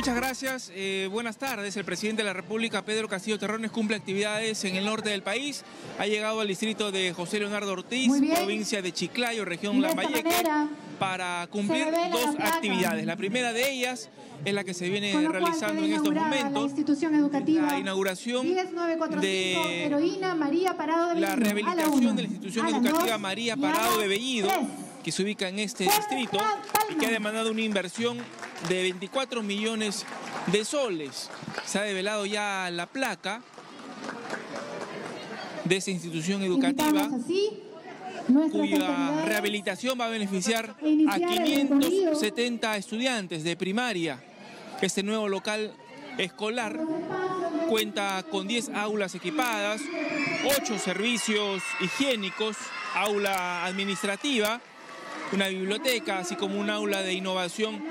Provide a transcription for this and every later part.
muchas gracias. Eh, buenas tardes. El presidente de la República, Pedro Castillo Terrones, cumple actividades en el norte del país. Ha llegado al distrito de José Leonardo Ortiz, provincia de Chiclayo, región Lambayeque, para cumplir dos actividades. La primera de ellas es la que se viene realizando en estos momentos. La institución educativa. La inauguración de María Parado de La rehabilitación de la institución educativa María Parado de Bellido que se ubica en este distrito y que ha demandado una inversión de 24 millones de soles. Se ha develado ya la placa de esa institución educativa cuya rehabilitación va a beneficiar a 570 estudiantes de primaria. Este nuevo local escolar cuenta con 10 aulas equipadas, 8 servicios higiénicos, aula administrativa, una biblioteca, así como un aula de innovación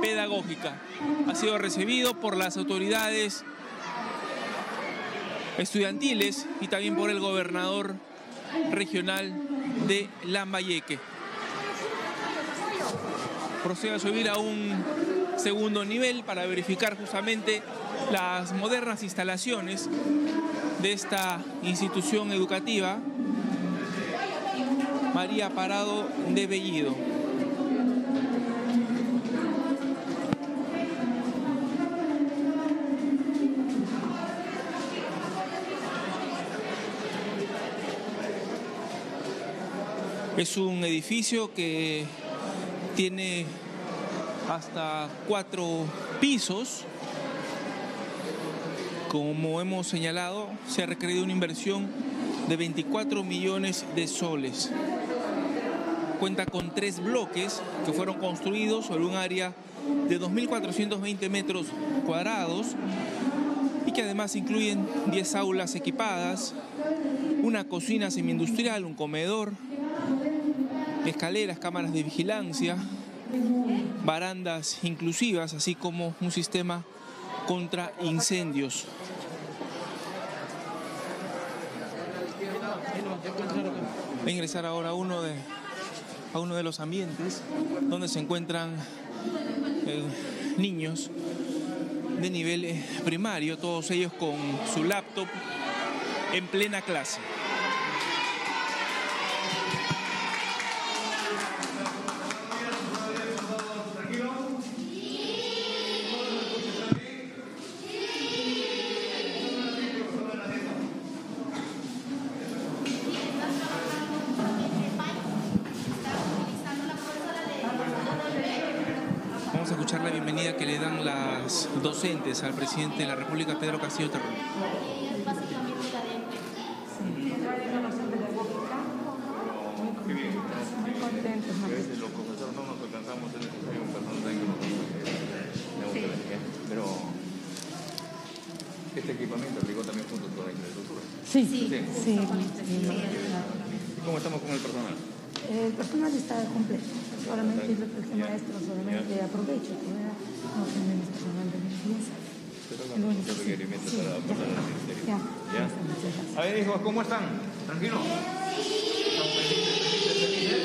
pedagógica. Ha sido recibido por las autoridades estudiantiles y también por el gobernador regional de Lambayeque. Procede a subir a un segundo nivel para verificar justamente las modernas instalaciones de esta institución educativa María Parado de Bellido. Es un edificio que tiene hasta cuatro pisos. Como hemos señalado, se ha requerido una inversión de 24 millones de soles cuenta con tres bloques que fueron construidos sobre un área de 2.420 metros cuadrados y que además incluyen 10 aulas equipadas, una cocina semi-industrial, un comedor, escaleras, cámaras de vigilancia, barandas inclusivas, así como un sistema contra incendios. Voy a ingresar ahora uno de a uno de los ambientes donde se encuentran eh, niños de nivel eh, primario, todos ellos con su laptop en plena clase. Al presidente de la República, Pedro Castillo Terrón. Muy bien. Muy contentos. A veces los profesores no nos alcanzamos, es necesario un personal que Pero este equipamiento llegó también junto con la infraestructura. Sí, sí. sí. ¿Cómo estamos con el personal? El personal está completo. Solamente es lo que el maestro, solamente aprovecho que no tenemos personal de limpieza. Sí. para, para el ministerio. Ya. ¿Ya? A ver, hijos, ¿cómo están? ¿Tranquilos? ¿Están felices, felices, felices?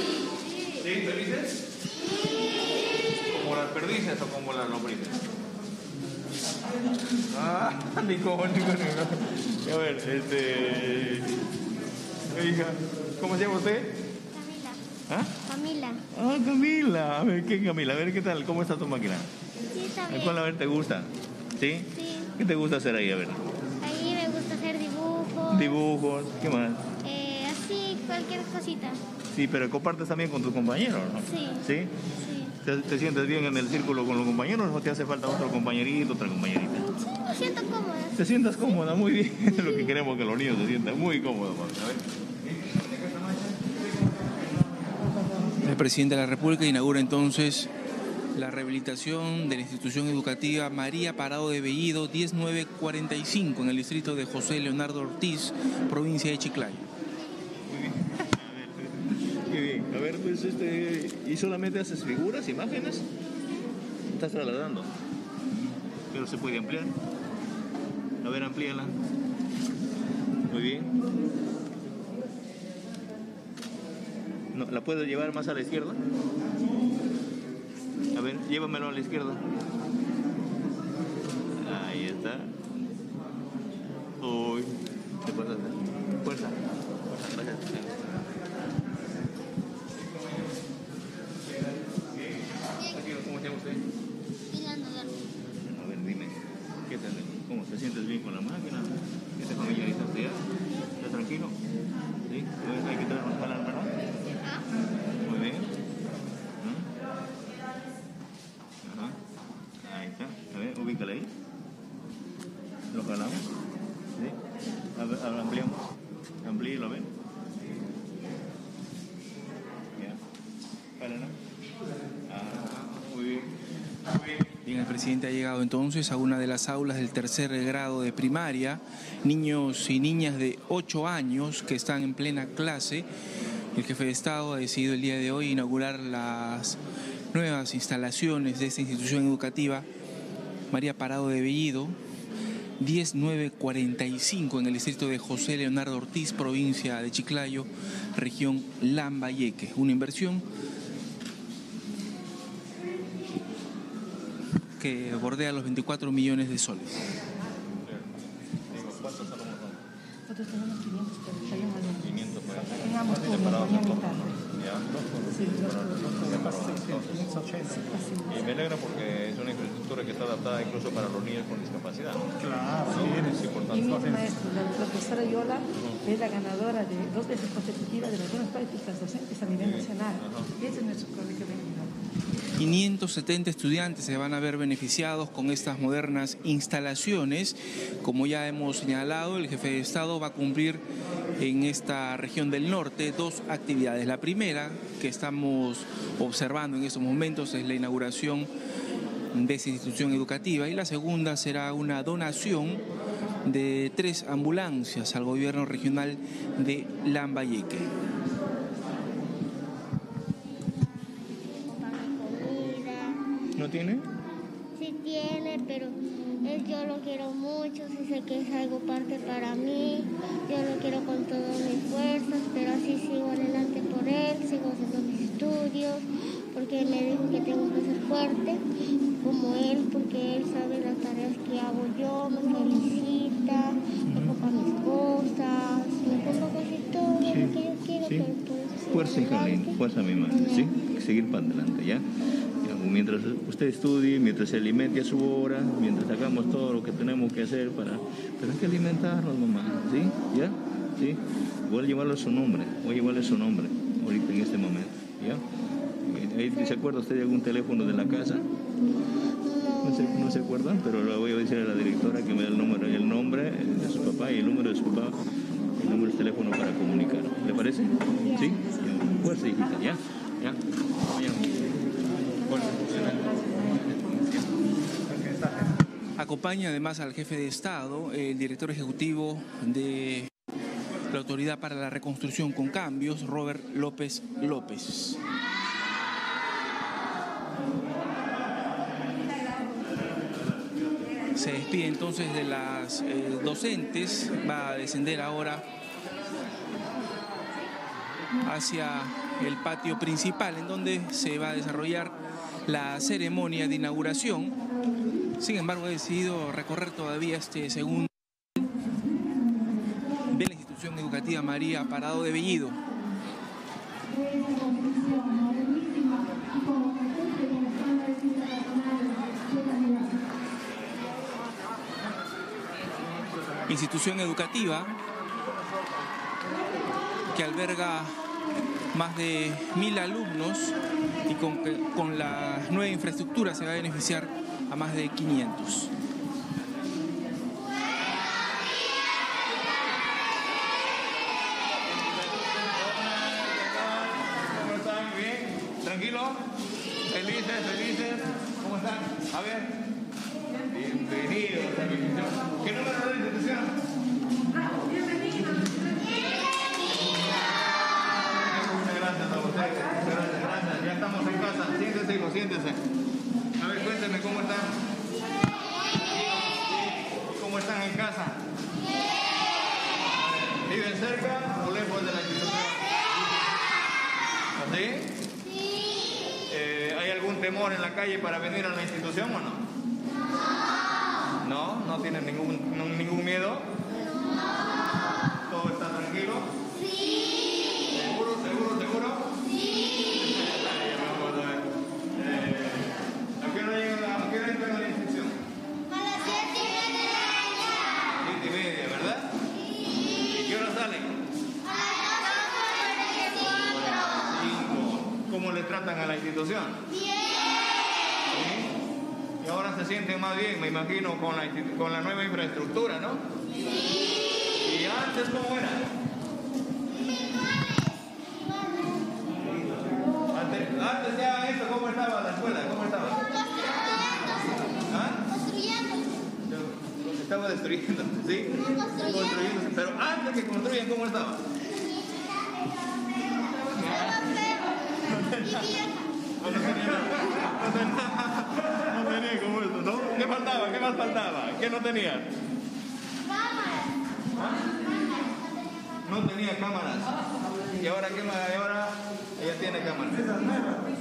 ¿Sí? ¿Felices? ¿Como las perdices o como las lombrices? Ah, ni como, ni como, ni A ver, este... Hija, ¿cómo se llama usted? ¿Ah? Camila. Ah, Camila. A ver, ¿qué Camila? A ver, ¿qué tal? ¿Cómo está tu máquina? Sí, está bien. ¿Cuál a ver te gusta? ¿Sí? Sí. ¿Qué te gusta hacer ahí? A ver. Ahí me gusta hacer dibujos. Dibujos. ¿Qué más? Eh, así, cualquier cosita. Sí, pero compartes también con tus compañeros, ¿no? Sí. ¿Sí? Sí. ¿Te, ¿Te, sientes bien en el círculo con los compañeros o te hace falta otro compañerito, otra compañerita? Sí, me siento cómoda. ¿Te sientas cómoda? Muy bien. Es lo que queremos que los niños se sientan muy cómodos. A ver. El presidente de la República inaugura entonces la rehabilitación de la institución educativa María Parado de Bellido 10945 en el distrito de José Leonardo Ortiz, provincia de Chiclayo. Muy bien. Qué bien. A ver, pues este. ¿Y solamente haces figuras, imágenes? Estás trasladando. Pero se puede ampliar. A ver, amplíala. Muy bien. ¿La puedo llevar más a la izquierda? A ver, llévamelo a la izquierda. Ahí está. Uy, te pasas. Jálala. Ah. Bien, el presidente ha llegado entonces a una de las aulas del tercer grado de primaria, niños y niñas de 8 años que están en plena clase. El jefe de Estado ha decidido el día de hoy inaugurar las nuevas instalaciones de esta institución educativa, María Parado de Bellido, 10945 en el distrito de José Leonardo Ortiz, provincia de Chiclayo, región Lambayeque. Una inversión que bordea los 24 millones de soles. ¿cuántos tenemos 500, pero estarían al 500 por ahí. Tengamos turno, Separados en mañana y. Y me alegra porque es una infraestructura que está adaptada incluso para los niños con discapacidad. Claro, es Y importante. mi maestro, la profesora Yola, es la ganadora de dos veces consecutivas de las buenas prácticas docentes a nivel nacional. Y ese es nuestro colegio de 570 estudiantes se van a ver beneficiados con estas modernas instalaciones. Como ya hemos señalado, el jefe de Estado va a cumplir en esta región del norte dos actividades. La primera que estamos observando en estos momentos es la inauguración de esa institución educativa y la segunda será una donación de tres ambulancias al gobierno regional de Lambayeque. ¿No tiene? Sí tiene, pero yo lo quiero mucho, sí sé que es algo parte para mí, yo lo quiero con todas mis fuerzas, pero así sigo adelante por él, sigo haciendo mis estudios, porque me dijo que tengo que ser fuerte como él, porque él sabe las tareas que hago yo, me felicita, me compra mis cosas, me compra casi todo lo que yo quiero, sí. pero pues... Fuerza, hija fuerza, mi madre, ¿sí? Seguir para adelante, ¿ya? Mientras usted estudie, mientras se alimente a su hora, mientras hagamos todo lo que tenemos que hacer para... Pero hay que alimentarnos, mamá, ¿sí? ¿Ya? ¿Sí? Voy a llevarle su nombre, voy a llevarle su nombre, ahorita en este momento, ¿ya? Eh, ahí ¿Se acuerda usted de algún teléfono de la casa? No se, no se acuerdan, pero le voy a decir a la directora que me dé el número, el nombre de su papá y el número de su papá, el número de teléfono para comunicar. ¿Le parece? ¿Sí? Fuerza, hijita, ¿ya? ¿Ya? Acompaña además al jefe de Estado, el director ejecutivo de la Autoridad para la Reconstrucción con Cambios, Robert López López. Se despide entonces de las eh, docentes, va a descender ahora hacia el patio principal en donde se va a desarrollar la ceremonia de inauguración. Sin embargo, he decidido recorrer todavía este segundo de la institución educativa María Parado de Bellido. Institución educativa que alberga más de mil alumnos y con, que- con la nueva infraestructura se va a beneficiar a más de 500. ¿Cómo están? ¿Bien? ¿Tranquilo? ¿Felices? ¿Felices? ¿Cómo están? A ver. Bienvenidos a mi institución. ¿Qué número de la institución? Muchas gracias a ustedes. Muchas gracias, gracias. Ya estamos en casa. Hijo, siéntese. A ver, cuéntenme cómo están. ¿Cómo están en casa? ¿Viven cerca o lejos de la institución? ¿Sí? Eh, ¿Hay algún temor en la calle para venir a la institución o no? No, no no tienen ningún, ningún miedo. ¿Todo está tranquilo? Sí. ¿Seguro, seguro, seguro? Sí. eh, ¿A qué hora llegan a qué hora entran a la inscripción? A las siete y media de la mañana. Siete y media, ¿verdad? Sí. ¿Y qué hora salen? A las dos Cinco. ¿Cómo le tratan a la institución? Bien. ¿Sí? Y ahora se sienten más bien, me imagino, con la, con la nueva infraestructura, ¿no? ¿Y antes cómo era? Antes, antes ya esto, ¿cómo estaba la escuela? ¿Cómo estaba? ¿Ah? Construyendo. Se estaba destruyendo, ¿sí? Construyéndose. Pero antes que construyan, ¿cómo estaba? No tenía, no tenía, no tenía como esto, ¿no? ¿Qué faltaba? ¿Qué más faltaba? ¿Qué no tenía? No tenía cámaras. Y ahora qué más? Y ahora ella tiene cámaras.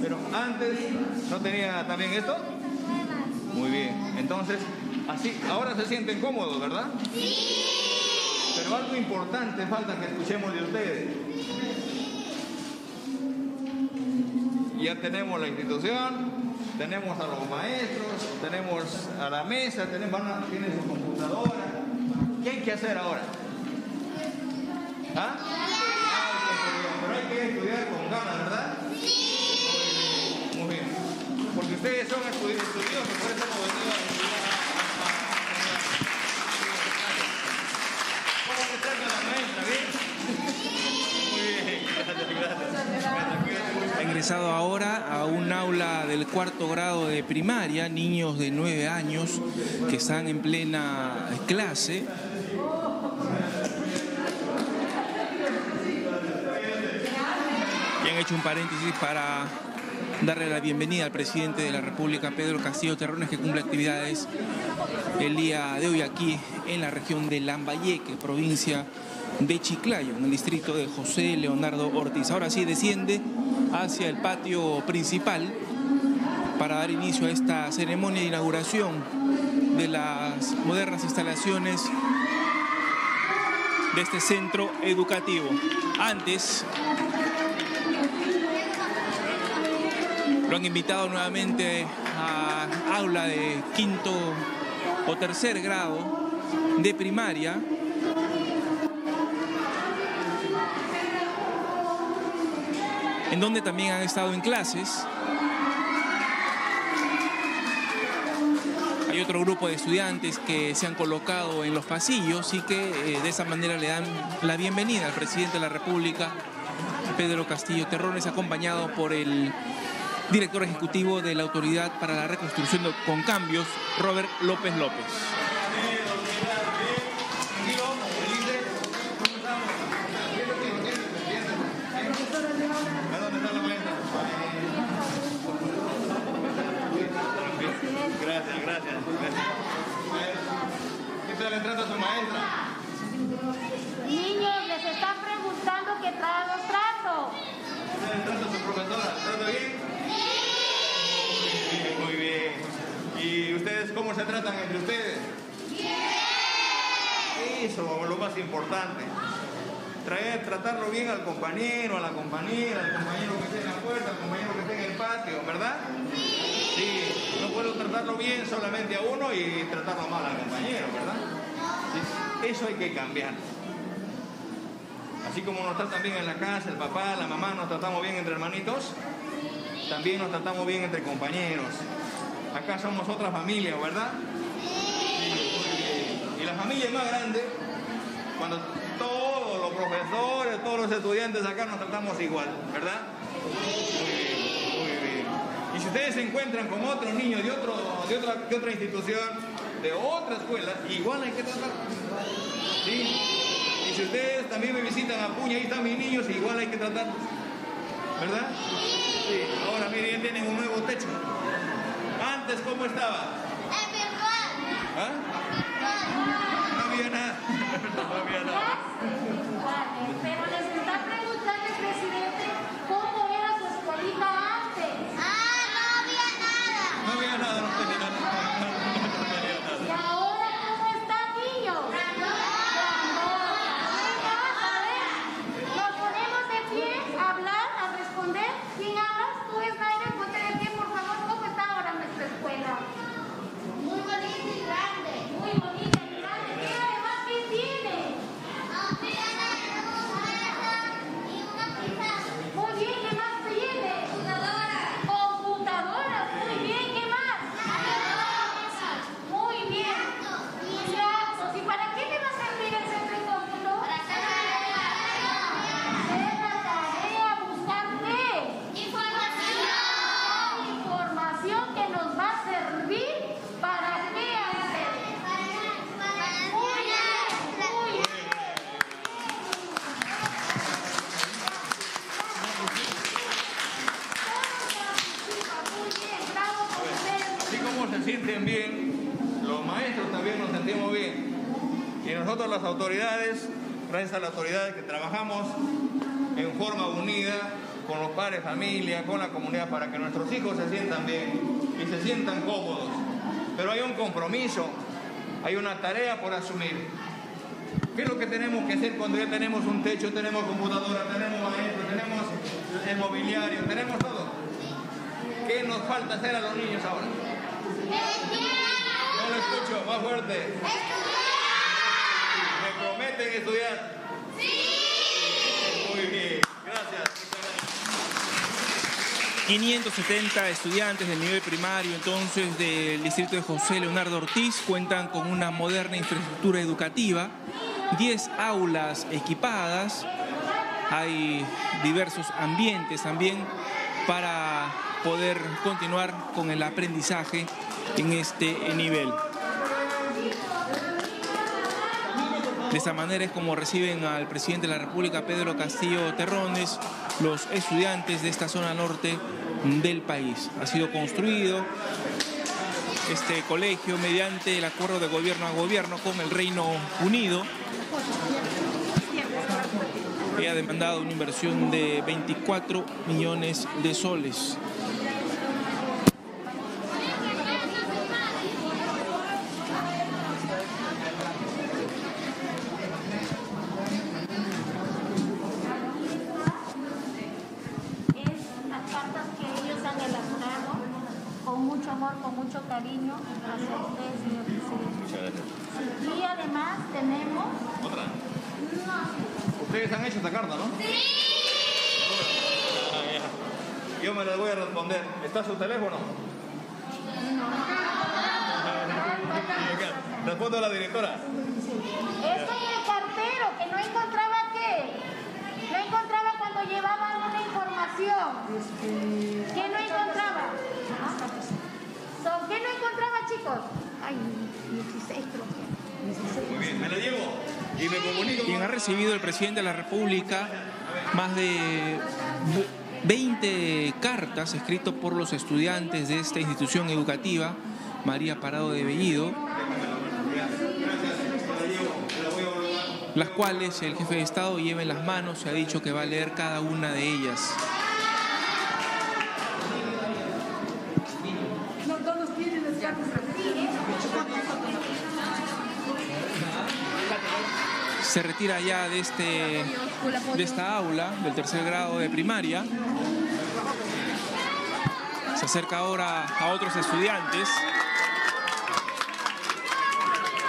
Pero antes no tenía también esto. Muy bien. Entonces, así, ahora se sienten cómodos, ¿verdad? Sí. Pero algo importante falta que escuchemos de ustedes. Ya tenemos la institución, tenemos a los maestros, tenemos a la mesa, tenemos, van a- tienen su computadora. ¿Qué hay que hacer ahora? ¿Ah? Pero hay que estudiar con ganas, ¿verdad? Sí. Muy bien. Porque ustedes son estudi- estudiosos, por eso hemos venido a estudiar. ¿Cómo le trata la maestra? ¿Bien? Muy bien, gracias, gracias. Gracias, cuídate mucho. Ha ingresado ahora a un aula del cuarto grado de primaria, niños de nueve años que están en plena clase. Y han hecho un paréntesis para darle la bienvenida al presidente de la República, Pedro Castillo Terrones, que cumple actividades el día de hoy aquí en la región de Lambayeque, provincia de Chiclayo, en el distrito de José Leonardo Ortiz. Ahora sí desciende hacia el patio principal para dar inicio a esta ceremonia de inauguración de las modernas instalaciones de este centro educativo. Antes lo han invitado nuevamente a aula de quinto o tercer grado de primaria. En donde también han estado en clases. Hay otro grupo de estudiantes que se han colocado en los pasillos y que eh, de esa manera le dan la bienvenida al presidente de la República, Pedro Castillo Terrones, acompañado por el director ejecutivo de la Autoridad para la Reconstrucción con Cambios, Robert López López. Tranquilo, felices. ¿Cómo estamos? Siéntate, siéntate, siéntate. ¿A dónde está la maestra? Gracias, gracias, gracias. ¿Qué tal le trata su maestra? Niños, les están preguntando que traen los tratos. ¿Qué tal le trata su profesora? ¿Trata bien? Muy bien, muy bien. ¿Y ustedes cómo se tratan entre ustedes? Eso, lo más importante. Traer, tratarlo bien al compañero, a la compañera, al compañero que esté en la puerta, al compañero que esté en el patio, ¿verdad? Sí. No puedo tratarlo bien solamente a uno y tratarlo mal al compañero, ¿verdad? Sí. Eso hay que cambiar. Así como nos tratan bien en la casa, el papá, la mamá, nos tratamos bien entre hermanitos, también nos tratamos bien entre compañeros. Acá somos otra familia, ¿verdad? Sí. Y la familia más grande profesores, todos los estudiantes acá nos tratamos igual, ¿verdad? Muy bien, muy bien. Y si ustedes se encuentran con otros niños de, otro, de, otra, de otra institución, de otra escuela, igual hay que tratar. ¿Sí? Y si ustedes también me visitan a Puña, ahí están mis niños, igual hay que tratarlos. ¿Verdad? Sí. Ahora miren, ya tienen un nuevo techo. Antes, ¿cómo estaba? ¿Ah? No había nada. No había nada. Vale, pero les está preguntando el presidente cómo era su escuelita antes. Ah, no había nada. No había nada, no tenía nada. No tenía Y nada. ahora, ¿cómo nosotros las autoridades, a las autoridades que trabajamos en forma unida con los padres, familia, con la comunidad, para que nuestros hijos se sientan bien y se sientan cómodos. Pero hay un compromiso, hay una tarea por asumir. ¿Qué es lo que tenemos que hacer cuando ya tenemos un techo, tenemos computadora, tenemos maestro, tenemos el mobiliario, tenemos todo? ¿Qué nos falta hacer a los niños ahora? No lo escucho, más fuerte. ¿Me prometen estudiar? Sí. Muy bien, gracias. 570 estudiantes del nivel primario entonces del distrito de José Leonardo Ortiz cuentan con una moderna infraestructura educativa, 10 aulas equipadas, hay diversos ambientes también para poder continuar con el aprendizaje en este nivel. De esta manera es como reciben al presidente de la República, Pedro Castillo Terrones, los estudiantes de esta zona norte del país. Ha sido construido este colegio mediante el acuerdo de gobierno a gobierno con el Reino Unido que ha demandado una inversión de 24 millones de soles. Es las cartas que ellos han elaborado con mucho amor, con mucho cariño hacia usted, señor presidente. Muchas gracias. Y además tenemos ¿Otra? Ustedes han hecho esta carta, ¿no? Sí. Yo me la voy a responder. ¿Está su teléfono? Respondo a la directora. Esto es el cartero que no encontraba qué. No encontraba cuando llevaba una información. ¿Qué no encontraba? So, ¿Qué no encontraba, chicos? Ay, 16 creo que. Muy bien, me la llevo y me comunico. quien ha presidente de la República más de 20 cartas escritas por los estudiantes de esta institución educativa, María Parado de Bellido, las cuales el jefe de Estado lleva en las manos y ha dicho que va a leer cada una de ellas. Se retira ya de, este, de esta aula del tercer grado de primaria. Se acerca ahora a otros estudiantes,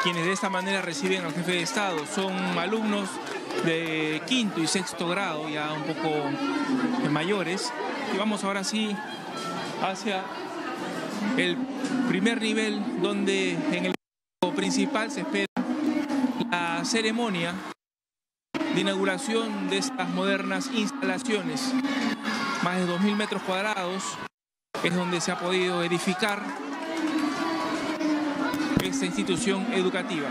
quienes de esta manera reciben al jefe de Estado. Son alumnos de quinto y sexto grado, ya un poco mayores. Y vamos ahora sí hacia el primer nivel, donde en el principal se espera ceremonia de inauguración de estas modernas instalaciones. Más de 2.000 metros cuadrados es donde se ha podido edificar esta institución educativa.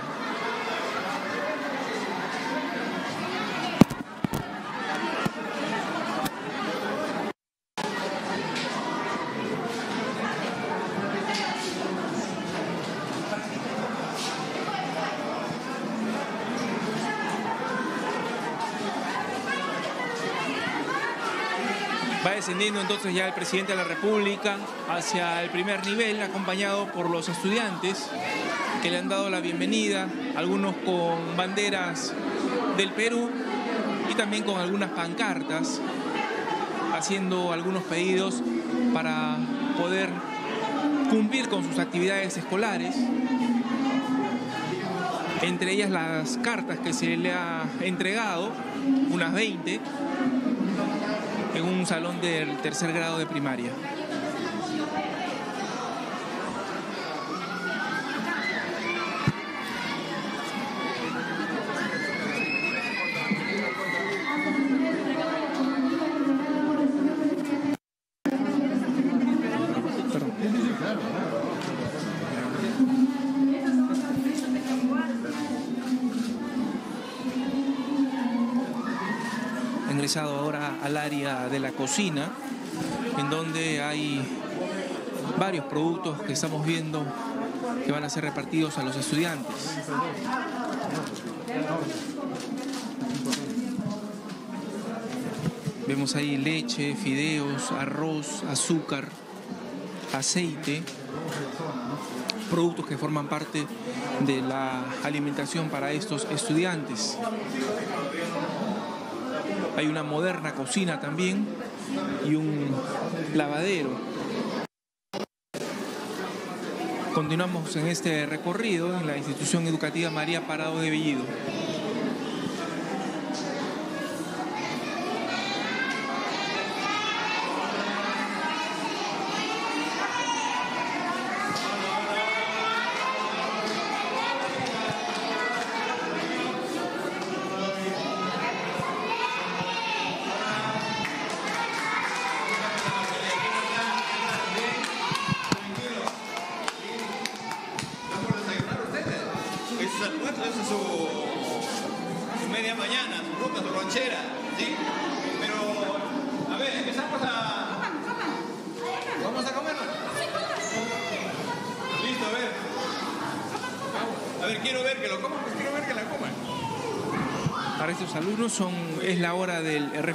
Va descendiendo entonces ya el presidente de la República hacia el primer nivel, acompañado por los estudiantes que le han dado la bienvenida, algunos con banderas del Perú y también con algunas pancartas, haciendo algunos pedidos para poder cumplir con sus actividades escolares, entre ellas las cartas que se le ha entregado, unas 20, en un salón del tercer grado de primaria. En donde hay varios productos que estamos viendo que van a ser repartidos a los estudiantes. Vemos ahí leche, fideos, arroz, azúcar, aceite, productos que forman parte de la alimentación para estos estudiantes. Hay una moderna cocina también y un lavadero. Continuamos en este recorrido en la institución educativa María Parado de Bellido.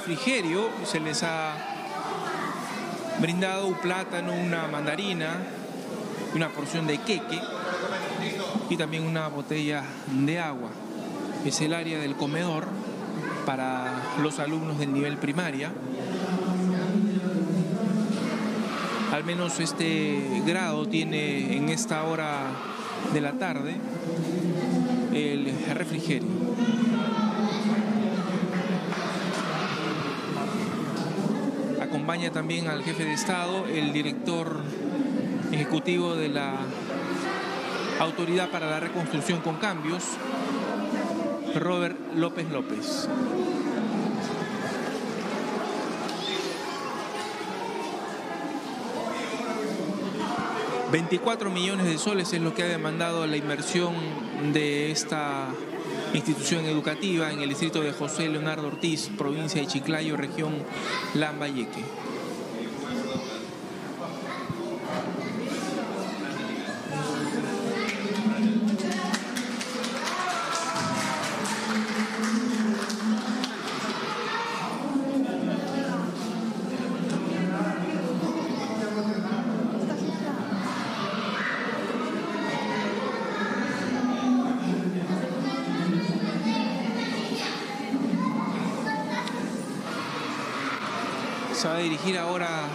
Refrigerio, se les ha brindado un plátano, una mandarina, una porción de queque y también una botella de agua. Es el área del comedor para los alumnos del nivel primaria. Al menos este grado tiene en esta hora de la tarde el refrigerio. También al jefe de Estado, el director ejecutivo de la Autoridad para la Reconstrucción con Cambios, Robert López López. ...24 millones de soles es lo que ha demandado la inversión de esta institución educativa en el distrito de José Leonardo Ortiz, provincia de Chiclayo, región Lambayeque.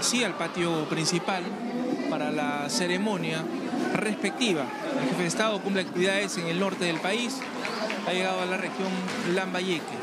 Sí al patio principal para la ceremonia respectiva. El jefe de Estado cumple actividades en el norte del país, ha llegado a la región Lambayeque.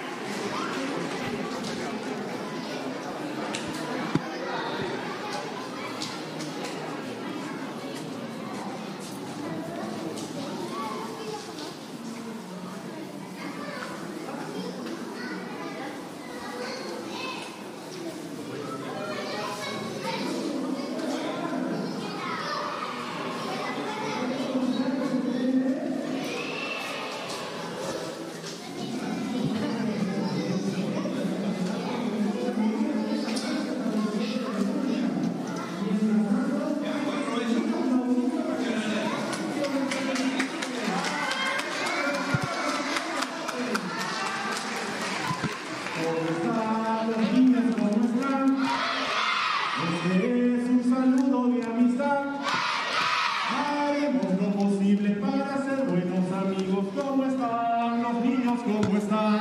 ¿cómo están?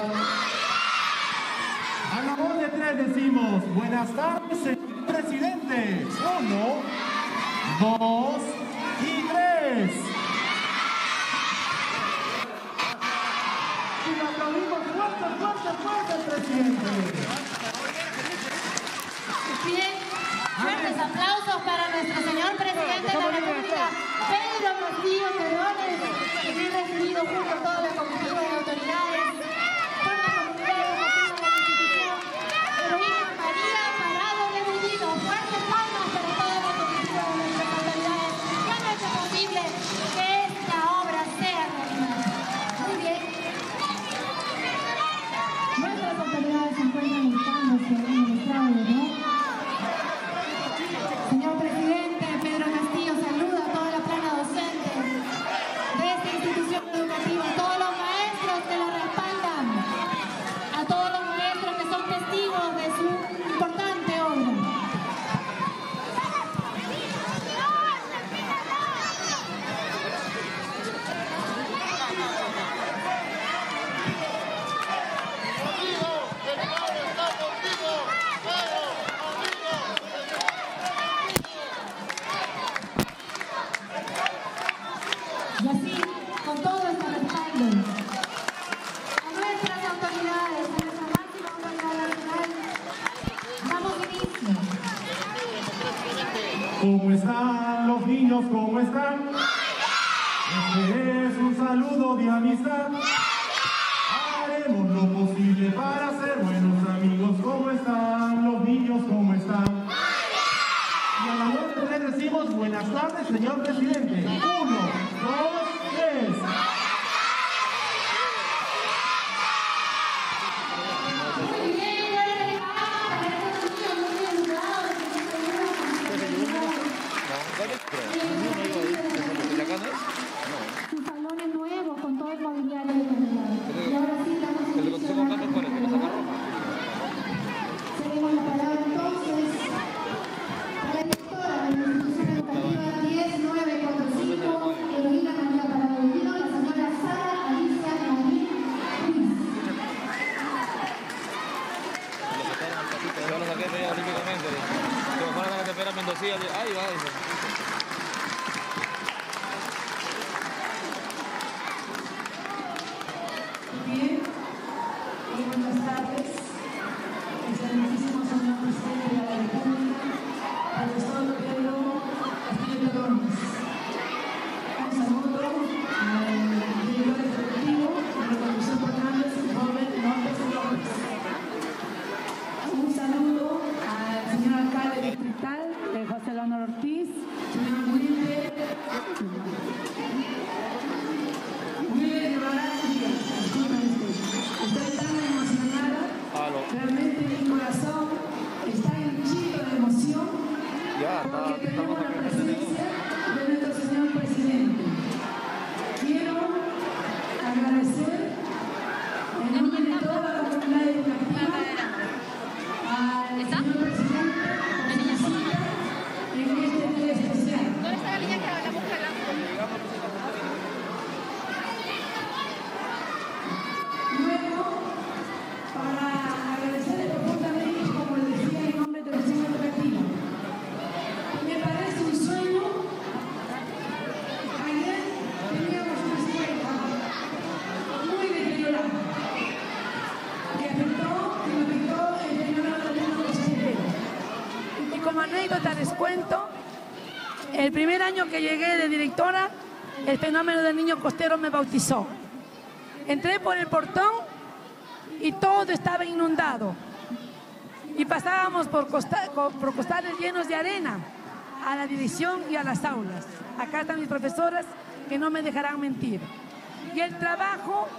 A la voz de tres decimos, buenas tardes, señor presidente. Uno, dos y tres. Y lo aplaudimos fuerte, fuerte, fuerte, presidente. Bien. Educativa, buenas tardes, señor presidente. Uno, dos, primer año que llegué de directora, el fenómeno del niño costero me bautizó. Entré por el portón y todo estaba inundado. Y pasábamos por, costa- co- por costales llenos de arena a la dirección y a las aulas. Acá están mis profesoras que no me dejarán mentir. Y el trabajo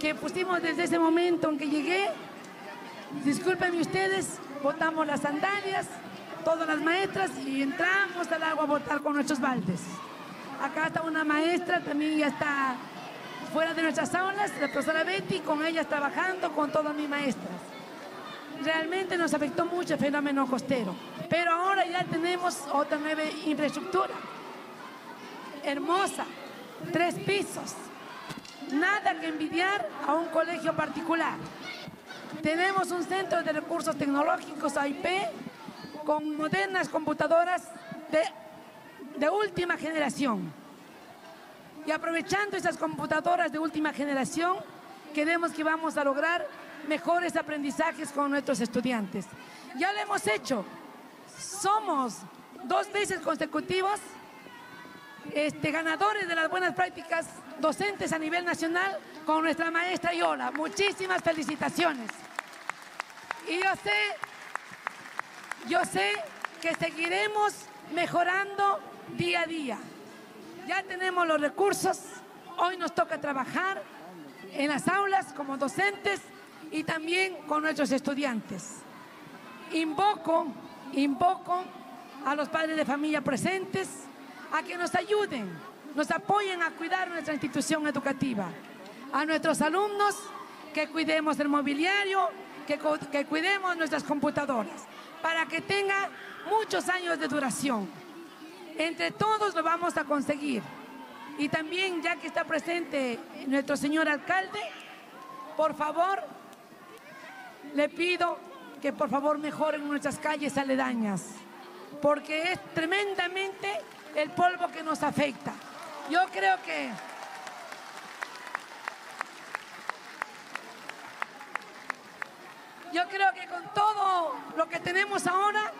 que pusimos desde ese momento en que llegué, discúlpenme ustedes, botamos las sandalias, todas las maestras y entramos al agua a botar con nuestros baldes. Acá está una maestra, también ya está fuera de nuestras aulas, la profesora Betty, con ellas trabajando, con todas mis maestras. Realmente nos afectó mucho el fenómeno costero, pero ahora ya tenemos otra nueva infraestructura. Hermosa, tres pisos, nada que envidiar a un colegio particular. Tenemos un centro de recursos tecnológicos AIP con modernas computadoras de, última generación. Y aprovechando esas computadoras de última generación, creemos que vamos a lograr mejores aprendizajes con nuestros estudiantes. Ya lo hemos hecho. Somos dos veces consecutivos este, ganadores de las buenas prácticas docentes a nivel nacional con nuestra maestra Yola. Muchísimas felicitaciones. Y yo sé, yo sé que seguiremos mejorando día a día. Ya tenemos los recursos, hoy nos toca trabajar en las aulas como docentes y también con nuestros estudiantes. Invoco, invoco a los padres de familia presentes a que nos ayuden, nos apoyen a cuidar nuestra institución educativa, a nuestros alumnos que cuidemos el mobiliario, que, cu- que cuidemos nuestras computadoras, para que tenga muchos años de duración. Entre todos lo vamos a conseguir. Y también, ya que está presente nuestro señor alcalde, por favor, le pido que por favor mejoren nuestras calles aledañas, porque es tremendamente el polvo que nos afecta. Yo creo que yo creo que con todo lo que tenemos ahora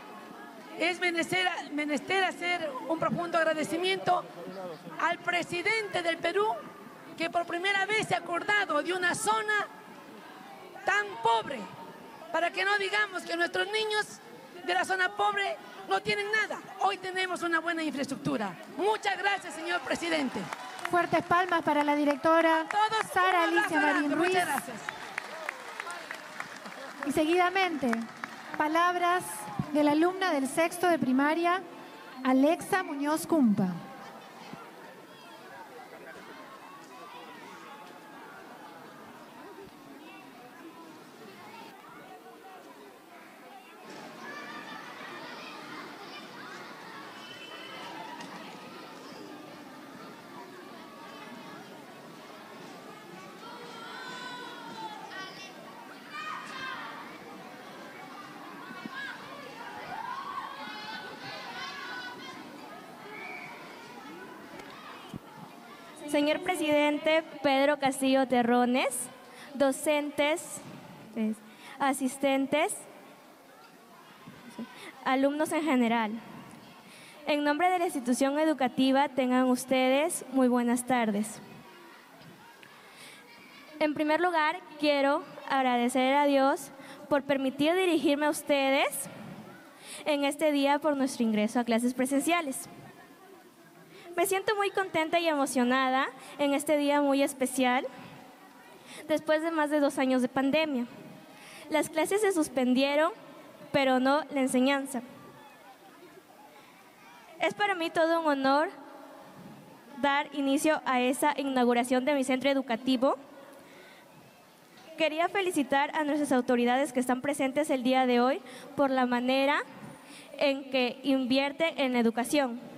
es menester, menester hacer un profundo agradecimiento al presidente del Perú, que por primera vez se ha acordado de una zona tan pobre, para que no digamos que nuestros niños de la zona pobre no tienen nada. Hoy tenemos una buena infraestructura. Muchas gracias, señor presidente. Fuertes palmas para la directora Todos Sara Alicia. Marín Ruiz. Muchas gracias. Y seguidamente, palabras de la alumna del sexto de primaria, Alexa Muñoz Cumpa. Señor Pedro Castillo Terrones, docentes, es, asistentes, alumnos en general. En nombre de la institución educativa, tengan ustedes muy buenas tardes. En primer lugar, quiero agradecer a Dios por permitir dirigirme a ustedes en este día por nuestro ingreso a clases presenciales. Me siento muy contenta y emocionada en este día muy especial, después de más de dos años de pandemia. Las clases se suspendieron, pero no la enseñanza. Es para mí todo un honor dar inicio a esa inauguración de mi centro educativo. Quería felicitar a nuestras autoridades que están presentes el día de hoy por la manera en que invierten en educación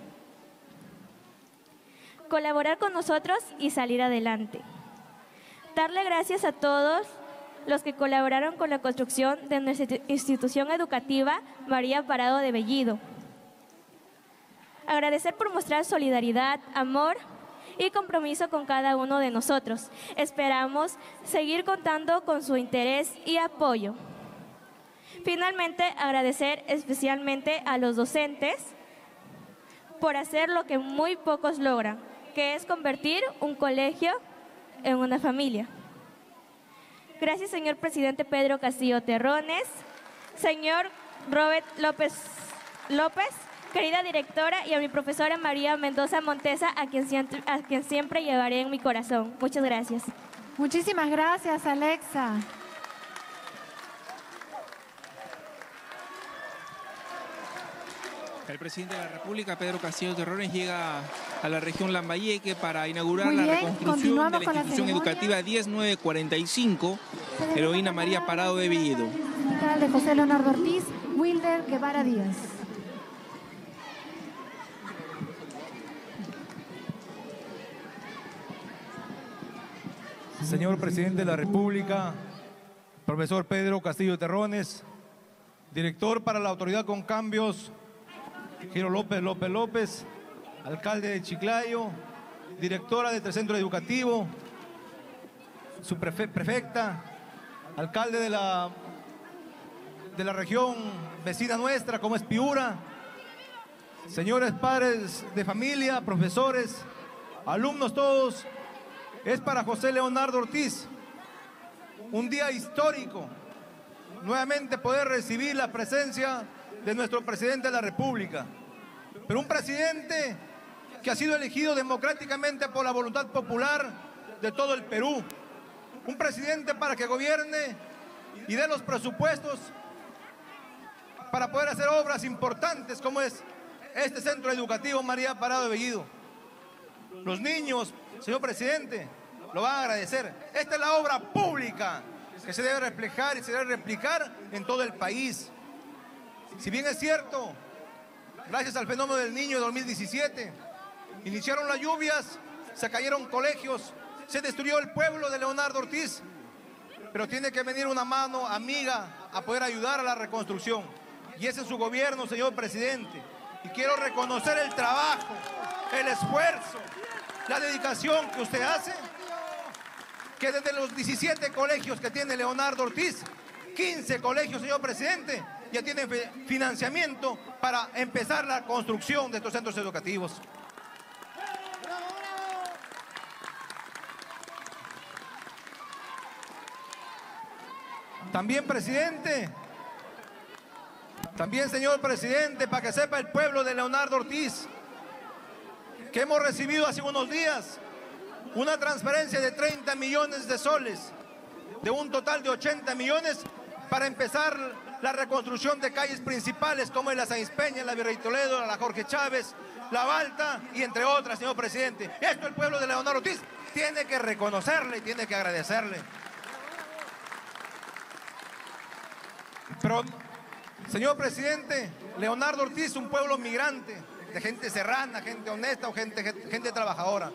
colaborar con nosotros y salir adelante. Darle gracias a todos los que colaboraron con la construcción de nuestra institución educativa María Parado de Bellido. Agradecer por mostrar solidaridad, amor y compromiso con cada uno de nosotros. Esperamos seguir contando con su interés y apoyo. Finalmente, agradecer especialmente a los docentes por hacer lo que muy pocos logran, que es convertir un colegio en una familia. Gracias, señor presidente Pedro Castillo Terrones, señor Robert López López, querida directora, y a mi profesora María Mendoza Montesa, a quien, a quien siempre llevaré en mi corazón. Muchas gracias. Muchísimas gracias, Alexa. El presidente de la República, Pedro Castillo Terrones, llega a la región Lambayeque para inaugurar la reconstrucción de la institución educativa 10945, Heroína María Parado de. Distrital de José Leonardo Ortiz, Wilder Guevara Díaz. Señor presidente de la República, profesor Pedro Castillo Terrones, director para la autoridad con cambios, Giro López López López, alcalde de Chiclayo, directora de este centro educativo, su prefe- prefecta, alcalde de la, de la región vecina nuestra, como es Piura, señores padres de familia, profesores, alumnos todos, es para José Leonardo Ortiz. Un día histórico, nuevamente poder recibir la presencia de nuestro presidente de la República. Pero un presidente que ha sido elegido democráticamente por la voluntad popular de todo el Perú. Un presidente para que gobierne y dé los presupuestos para poder hacer obras importantes como es este centro educativo María Parado de Bellido. Los niños, señor presidente, lo van a agradecer. Esta es la obra pública que se debe reflejar y se debe replicar en todo el país. Si bien es cierto, gracias al fenómeno del niño de 2017, iniciaron las lluvias, se cayeron colegios, se destruyó el pueblo de Leonardo Ortiz, pero tiene que venir una mano amiga a poder ayudar a la reconstrucción. Y ese es su gobierno, señor presidente. Y quiero reconocer el trabajo, el esfuerzo, la dedicación que usted hace, que desde los 17 colegios que tiene Leonardo Ortiz, 15 colegios, señor presidente, ya tienen financiamiento para empezar la construcción de estos centros educativos. También, presidente, también, señor presidente, para que sepa el pueblo de Leonardo Ortiz, que hemos recibido hace unos días una transferencia de 30 millones de soles, de un total de 80 millones, para empezar la reconstrucción de calles principales como en la San Peña, la Virrey Toledo, la Jorge Chávez, la Balta y entre otras, señor presidente. Esto el pueblo de Leonardo Ortiz tiene que reconocerle y tiene que agradecerle. Pero, señor presidente, Leonardo Ortiz es un pueblo migrante, de gente serrana, gente honesta o gente, gente trabajadora,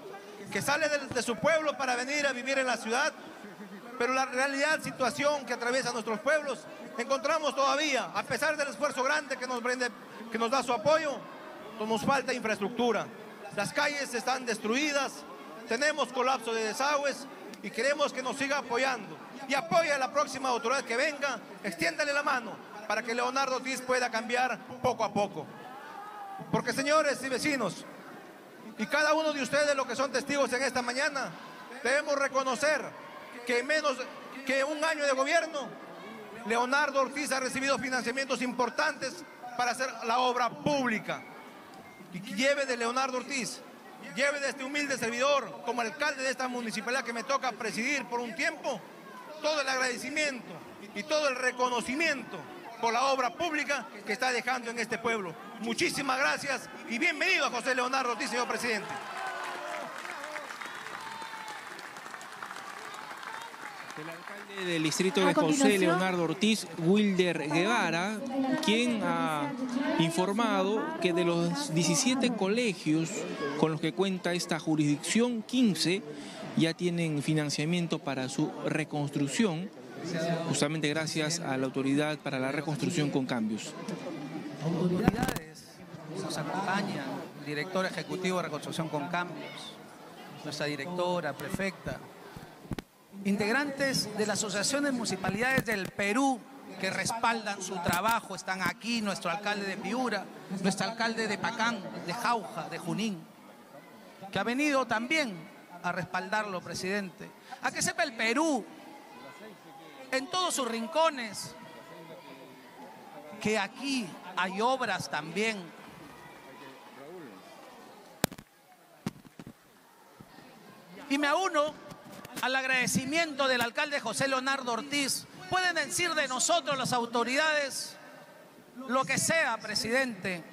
que sale de, su pueblo para venir a vivir en la ciudad, pero la realidad, situación que atraviesa nuestros pueblos, encontramos todavía, a pesar del esfuerzo grande que nos, brinde, que nos da su apoyo, nos falta infraestructura. Las calles están destruidas, tenemos colapso de desagües y queremos que nos siga apoyando y apoye a la próxima autoridad que venga, extiéndale la mano para que Leonardo Ortiz pueda cambiar poco a poco. Porque señores y vecinos, y cada uno de ustedes los que son testigos en esta mañana, debemos reconocer que en menos que un año de gobierno, Leonardo Ortiz ha recibido financiamientos importantes para hacer la obra pública. Y lleve de Leonardo Ortiz, lleve de este humilde servidor como alcalde de esta municipalidad que me toca presidir por un tiempo, todo el agradecimiento y todo el reconocimiento por la obra pública que está dejando en este pueblo. Muchísimas gracias y bienvenido a José Leonardo Ortiz, señor presidente. El alcalde del distrito de José Leonardo Ortiz, Wilder Guevara, quien ha informado que de los 17 colegios con los que cuenta esta jurisdicción, 15 ya tienen financiamiento para su reconstrucción, justamente gracias a la Autoridad para la Reconstrucción con Cambios. Autoridades nos acompañan, director ejecutivo de Reconstrucción con Cambios, nuestra directora, prefecta, integrantes de las asociaciones municipalidades del Perú que respaldan su trabajo, están aquí, nuestro alcalde de Piura, nuestro alcalde de Pacán, de Jauja, de Junín, que ha venido también a respaldarlo, presidente. A que sepa el Perú, en todos sus rincones, que aquí hay obras también. Y me uno al agradecimiento del alcalde José Leonardo Ortiz. Pueden decir de nosotros las autoridades lo que sea, presidente,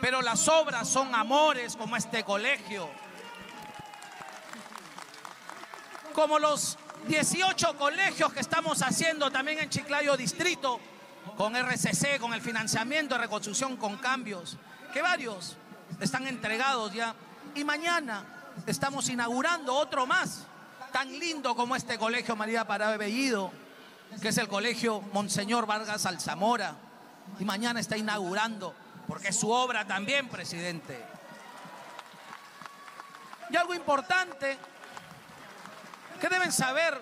pero las obras son amores como este colegio como los 18 colegios que estamos haciendo también en Chiclayo Distrito, con RCC, con el financiamiento de reconstrucción con cambios, que varios están entregados ya. Y mañana estamos inaugurando otro más, tan lindo como este colegio María Pará Bellido, que es el colegio Monseñor Vargas Alzamora. Y mañana está inaugurando, porque es su obra también, presidente. Y algo importante que deben saber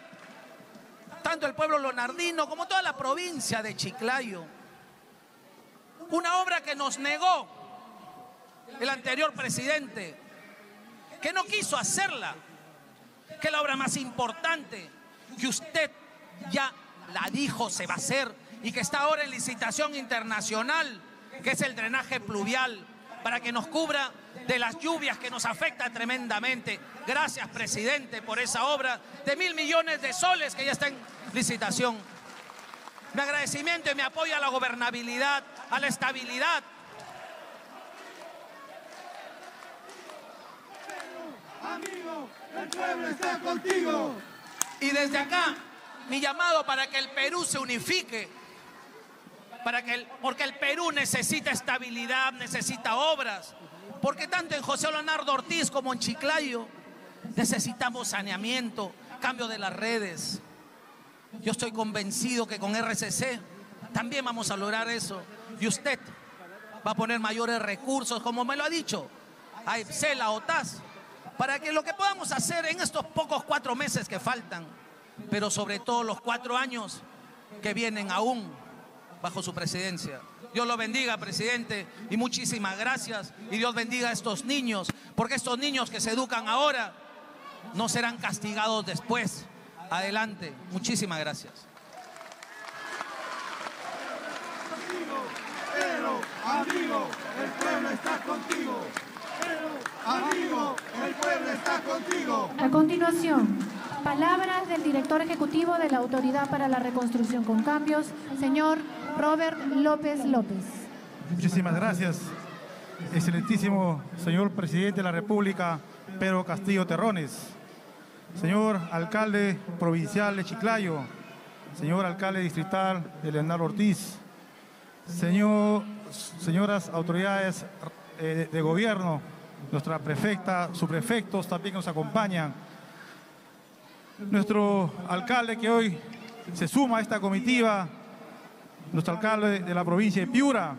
tanto el pueblo lonardino como toda la provincia de Chiclayo. Una obra que nos negó el anterior presidente, que no quiso hacerla, que la obra más importante, que usted ya la dijo se va a hacer y que está ahora en licitación internacional, que es el drenaje pluvial, para que nos cubra de las lluvias que nos afecta tremendamente. Gracias, presidente, por esa obra de mil millones de soles que ya está en licitación. Mi agradecimiento y mi apoyo a la gobernabilidad, a la estabilidad. Amigo, el pueblo está contigo. Y desde acá, mi llamado para que el Perú se unifique, para que porque el Perú necesita estabilidad, necesita obras, porque tanto en José Leonardo Ortiz como en Chiclayo necesitamos saneamiento, cambio de las redes. Yo estoy convencido que con RCC también vamos a lograr eso. Y usted va a poner mayores recursos, como me lo ha dicho, a EPSEL, OTAS, para que lo que podamos hacer en estos pocos cuatro meses que faltan, pero sobre todo los cuatro años que vienen aún, bajo su presidencia. Dios lo bendiga, presidente, y muchísimas gracias. Y Dios bendiga a estos niños, porque estos niños que se educan ahora no serán castigados después. Adelante. Muchísimas gracias. Amigo, el pueblo está contigo. Amigo, el pueblo está contigo. A continuación, palabras del director ejecutivo de la Autoridad para la Reconstrucción con Cambios, señor Robert López López. Muchísimas gracias, excelentísimo señor presidente de la República, Pedro Castillo Terrones, señor alcalde provincial de Chiclayo, señor alcalde distrital de Leonardo Ortiz, señor, señoras autoridades eh, de gobierno, nuestra prefecta, subprefectos también nos acompañan, nuestro alcalde que hoy se suma a esta comitiva, nuestro alcalde de la provincia de Piura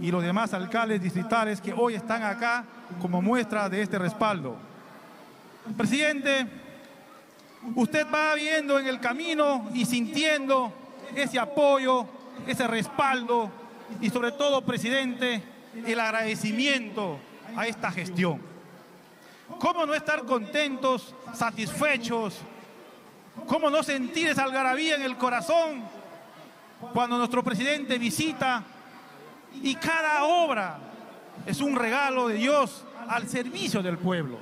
y los demás alcaldes distritales que hoy están acá como muestra de este respaldo. Presidente, usted va viendo en el camino y sintiendo ese apoyo, ese respaldo y sobre todo, presidente, el agradecimiento a esta gestión. ¿Cómo no estar contentos, satisfechos? ¿Cómo no sentir esa algarabía en el corazón cuando nuestro presidente visita y cada obra es un regalo de Dios al servicio del pueblo?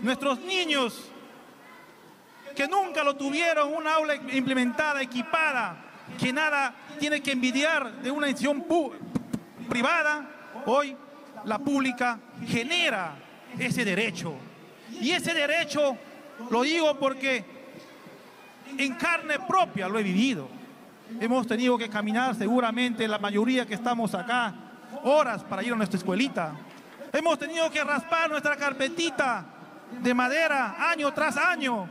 Nuestros niños que nunca lo tuvieron, una aula implementada, equipada, que nada tiene que envidiar de una institución privada, hoy la pública genera ese derecho. Y ese derecho, lo digo porque en carne propia lo he vivido. Hemos tenido que caminar seguramente la mayoría que estamos acá horas para ir a nuestra escuelita. Hemos tenido que raspar nuestra carpetita de madera año tras año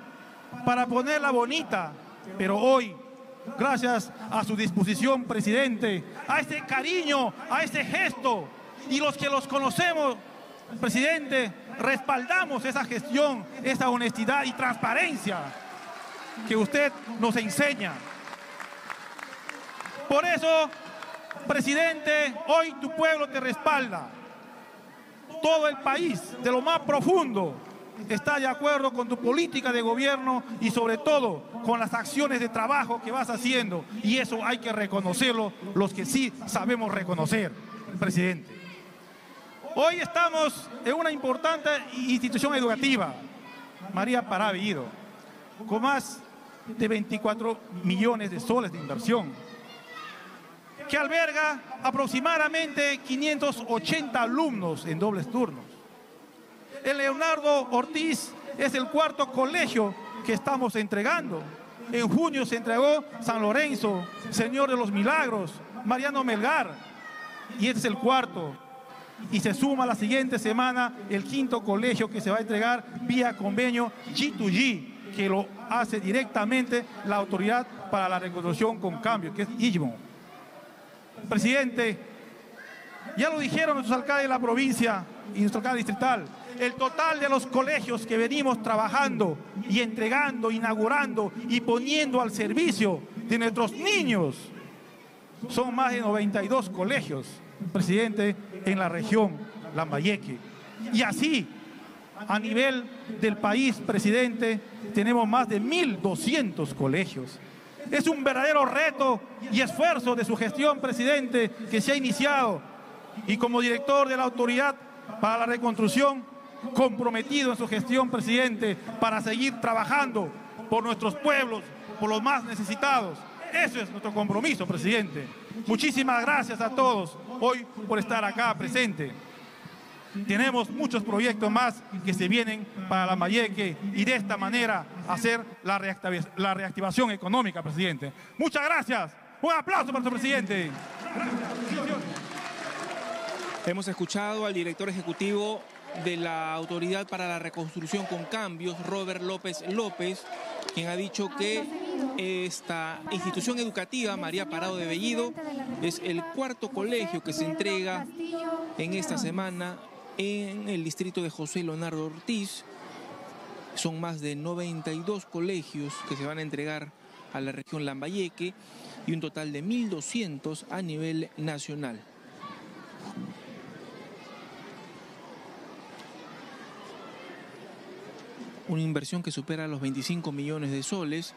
para ponerla bonita. Pero hoy, gracias a su disposición, presidente, a ese cariño, a ese gesto, y los que los conocemos, presidente, respaldamos esa gestión, esa honestidad y transparencia que usted nos enseña. Por eso, presidente, hoy tu pueblo te respalda. Todo el país, de lo más profundo, está de acuerdo con tu política de gobierno y sobre todo con las acciones de trabajo que vas haciendo. Y eso hay que reconocerlo, los que sí sabemos reconocer, presidente. Hoy estamos en una importante institución educativa, María Pará con más de 24 millones de soles de inversión, que alberga aproximadamente 580 alumnos en dobles turnos. El Leonardo Ortiz es el cuarto colegio que estamos entregando. En junio se entregó San Lorenzo, Señor de los Milagros, Mariano Melgar, y este es el cuarto. Y se suma la siguiente semana el quinto colegio que se va a entregar vía convenio G2G, que lo hace directamente la Autoridad para la Reconstrucción con Cambio, que es IJMO. Presidente, ya lo dijeron nuestros alcaldes de la provincia y nuestro alcalde distrital, el total de los colegios que venimos trabajando y entregando, inaugurando y poniendo al servicio de nuestros niños son más de 92 colegios, presidente, en la región Lambayeque. Y así, a nivel del país, presidente, tenemos más de 1.200 colegios. Es un verdadero reto y esfuerzo de su gestión, presidente, que se ha iniciado. Y como director de la Autoridad para la Reconstrucción, comprometido en su gestión, presidente, para seguir trabajando por nuestros pueblos, por los más necesitados. Eso es nuestro compromiso, presidente. Muchísimas gracias a todos hoy por estar acá presente. Tenemos muchos proyectos más que se vienen para la Mayeque y de esta manera hacer la, reactivación económica, presidente. Muchas gracias. Un aplauso para nuestro presidente. Hemos escuchado al director ejecutivo de la Autoridad para la Reconstrucción con Cambios, Robert López López, quien ha dicho que esta institución educativa, María Parado de Bellido, es el cuarto colegio que se entrega en esta semana en el distrito de José Leonardo Ortiz. Son más de 92 colegios que se van a entregar a la región Lambayeque. y un total de 1.200 a nivel nacional. Una inversión que supera los 25 millones de soles,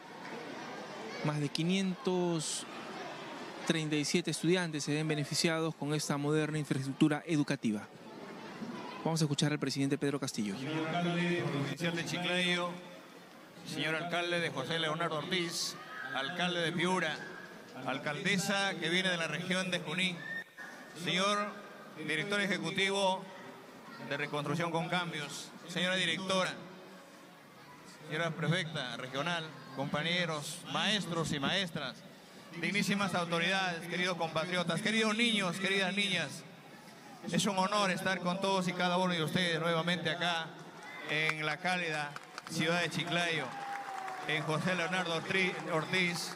más de 537 estudiantes se ven beneficiados con esta moderna infraestructura educativa. Vamos a escuchar al presidente Pedro Castillo. Señor alcalde provincial de Chiclayo, señor alcalde de José Leonardo Ortiz, alcalde de Piura, alcaldesa que viene de la región de Junín, señor director ejecutivo de Reconstrucción con Cambios, señora directora, señora prefecta regional, compañeros, maestros y maestras, dignísimas autoridades, queridos compatriotas, queridos niños, queridas niñas, es un honor estar con todos y cada uno de ustedes nuevamente acá en la cálida ciudad de Chiclayo, en José Leonardo Ortiz.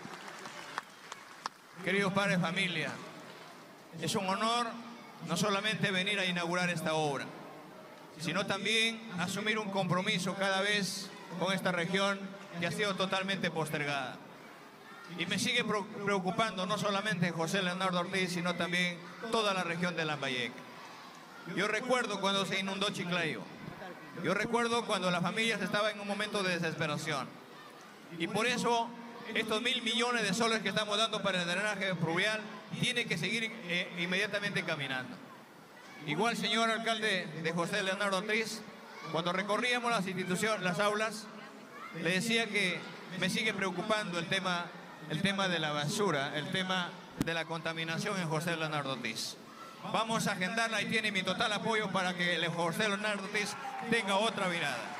Queridos padres de familia, es un honor no solamente venir a inaugurar esta obra, sino también asumir un compromiso cada vez con esta región que ha sido totalmente postergada. Y me sigue preocupando no solamente José Leonardo Ortiz, sino también toda la región de Lambayeque. Yo recuerdo cuando se inundó Chiclayo. Yo recuerdo cuando las familias estaban en un momento de desesperación. Y por eso estos mil millones de soles que estamos dando para el drenaje pluvial tiene que seguir eh, inmediatamente caminando. Igual, señor alcalde de José Leonardo Ortiz, cuando recorríamos las instituciones, las aulas, le decía que me sigue preocupando el tema, el tema de la basura, el tema de la contaminación en José Leonardo Ortiz. Vamos a agendarla y tiene mi total apoyo para que el José Leonardo Ortiz tenga otra mirada.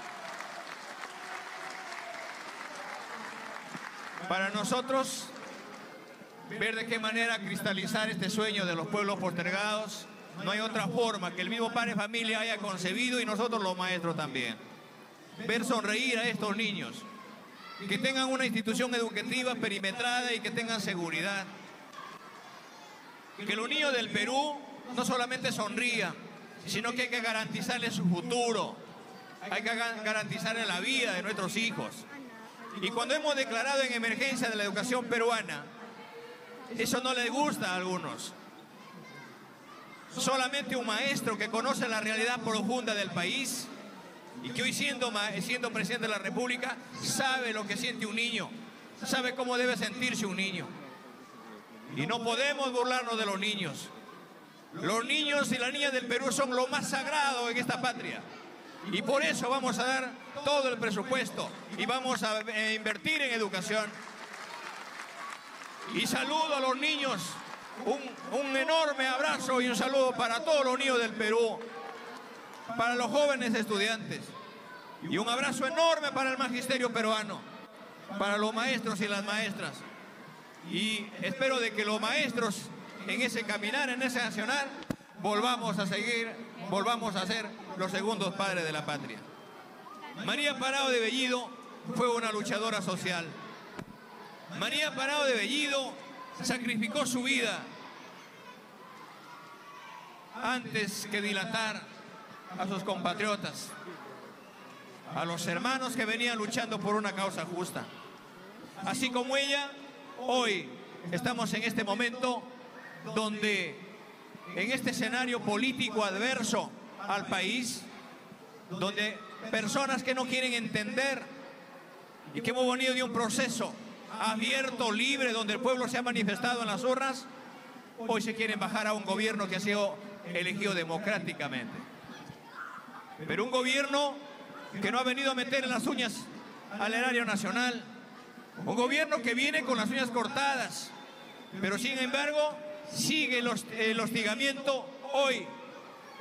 Para nosotros, ver de qué manera cristalizar este sueño de los pueblos postergados, no hay otra forma que el mismo padre de familia haya concebido y nosotros los maestros también. Ver sonreír a estos niños, que tengan una institución educativa perimetrada y que tengan seguridad. Que los niños del Perú no solamente sonría, sino que hay que garantizarle su futuro, hay que garantizarle la vida de nuestros hijos. Y cuando hemos declarado en emergencia de la educación peruana, eso no les gusta a algunos. Solamente un maestro que conoce la realidad profunda del país y que hoy siendo, presidente de la República sabe lo que siente un niño, sabe cómo debe sentirse un niño. Y no podemos burlarnos de los niños. Los niños y las niñas del Perú son lo más sagrado en esta patria. Y por eso vamos a dar todo el presupuesto y vamos a eh, invertir en educación. Y saludo a los niños, un, un, enorme abrazo y un saludo para todos los niños del Perú, para los jóvenes estudiantes. Y un abrazo enorme para el magisterio peruano, para los maestros y las maestras. Y espero de que los maestros en ese caminar, en ese nacional, volvamos a seguir, volvamos a ser los segundos padres de la patria. María Parado de Bellido fue una luchadora social. María Parado de Bellido sacrificó su vida antes que dilatar a sus compatriotas, a los hermanos que venían luchando por una causa justa. Así como ella, hoy estamos en este momento donde en este escenario político adverso al país, donde personas que no quieren entender y que hemos venido de un proceso abierto, libre, donde el pueblo se ha manifestado en las urnas, hoy se quieren bajar a un gobierno que ha sido elegido democráticamente. Pero un gobierno que no ha venido a meter en las uñas al erario nacional, un gobierno que viene con las uñas cortadas, pero sin embargo sigue el hostigamiento hoy,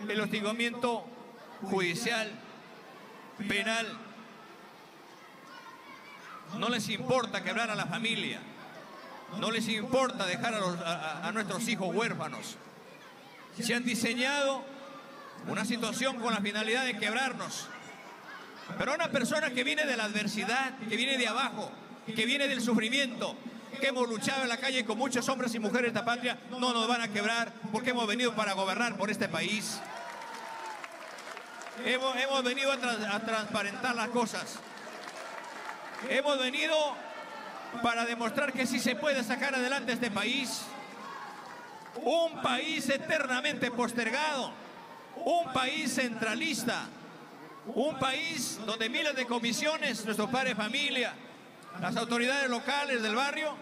el hostigamiento judicial, penal. No les importa quebrar a la familia, no les importa dejar a, nuestros hijos huérfanos. Se han diseñado una situación con la finalidad de quebrarnos. Pero una persona que viene de la adversidad, que viene de abajo, que viene del sufrimiento, que hemos luchado en la calle con muchos hombres y mujeres de esta patria, no nos van a quebrar porque hemos venido para gobernar por este país. Hemos, venido a transparentar las cosas. Hemos venido para demostrar que sí se puede sacar adelante este país. Un país eternamente postergado, un país centralista, un país donde miles de comisiones, nuestros padres familia, las autoridades locales del barrio,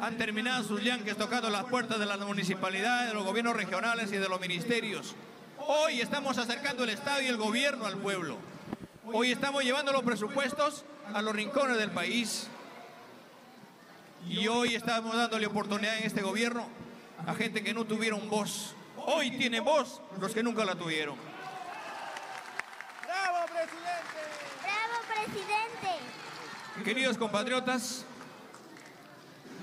han terminado sus yanques tocando las puertas de las municipalidades, de los gobiernos regionales y de los ministerios. Hoy estamos acercando el Estado y el gobierno al pueblo. Hoy estamos llevando los presupuestos a los rincones del país. Y hoy estamos dándole oportunidad en este gobierno a gente que no tuvieron voz. Hoy tienen voz los que nunca la tuvieron. ¡Bravo, presidente! ¡Bravo, presidente! Queridos compatriotas,